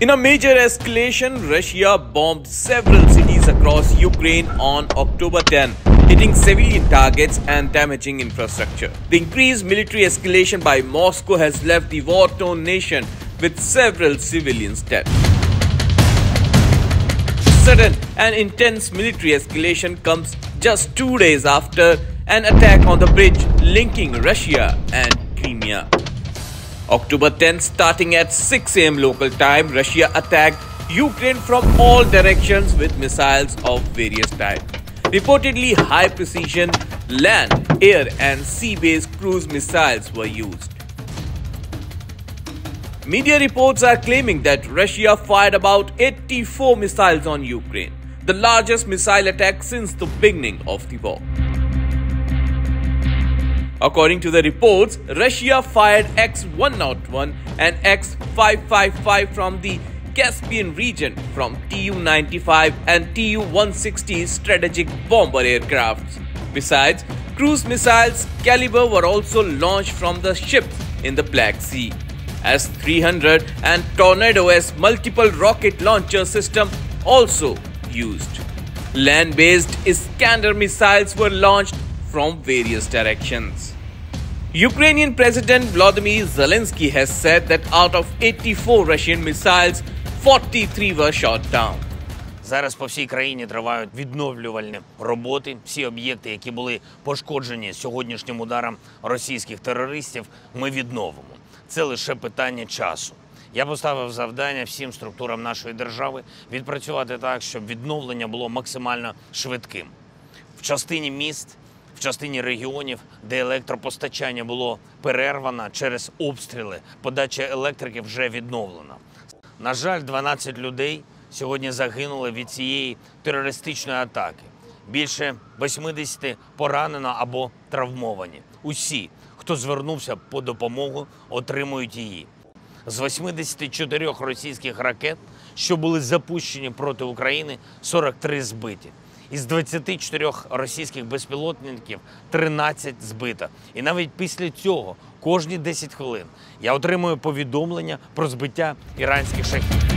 In a major escalation, Russia bombed several cities across Ukraine on October 10, hitting civilian targets and damaging infrastructure. The increased military escalation by Moscow has left the war torn nation with several civilians dead. Sudden and intense military escalation comes just two days after an attack on the bridge linking Russia and Crimea. October 10, starting at 6 am local time, Russia attacked Ukraine from all directions with missiles of various types. Reportedly, high precision land, air, and sea based cruise missiles were used. Media reports are claiming that Russia fired about 84 missiles on Ukraine, the largest missile attack since the beginning of the war. According to the reports, Russia fired X-101 and X-555 from the Caspian region from Tu-95 and Tu-160 strategic bomber aircrafts. Besides, cruise missiles Kalibr were also launched from the ships in the Black Sea. S-300 and Tornado-S multiple rocket launcher system also used. Land-based Iskander missiles were launched from various directions. Ukrainian President Volodymyr Zelensky has said that out of 84 Russian missiles, 43 were shot down. Зараз по всій країні тривають відновлювальні роботи. Всі об'єкти, які були пошкоджені сьогоднішнім ударом російських терористів, ми відновимо. Це лише питання часу. Я поставив завдання всім структурам нашої держави відпрацювати так, щоб відновлення було максимально швидким. В частині міст, в частині регіонів, де електропостачання було перервано через обстріли, подача електрики вже відновлена. На жаль, 12 людей сьогодні загинули від цієї терористичної атаки. Більше 80 поранено або травмовані. Усі, хто звернувся по допомогу, отримують її. З 84 російських ракет, що були запущені проти України, 43 збиті. Із 24 російських безпілотників 13 збито. І навіть після цього, кожні 10 хвилин, я отримую повідомлення про збиття іранських шахів.